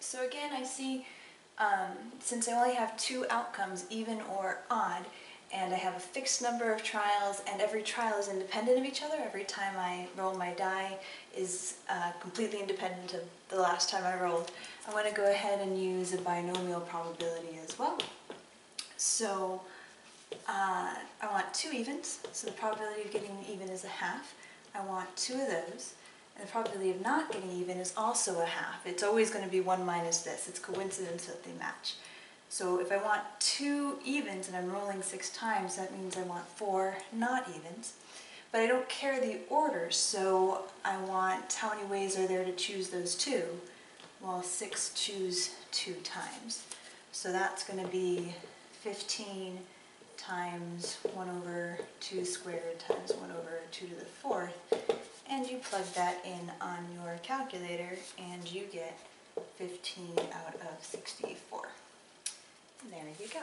so again, I see, um, since I only have two outcomes, even or odd, and I have a fixed number of trials, and every trial is independent of each other, every time I roll my die is uh, completely independent of the last time I rolled, I want to go ahead and use a binomial probability as well. So uh, I want two evens, so the probability of getting an even is a half. I want two of those, and the probability of not getting even is also a half. It's always going to be 1 minus this. It's coincidence that they match. So if I want two evens and I'm rolling six times, that means I want four not evens. But I don't care the order, so I want how many ways are there to choose those two? Well, six choose two times. So that's going to be 15 times 1 over 2 squared times 1 over 2 to the fourth and you plug that in on your calculator and you get 15 out of 64. And there you go.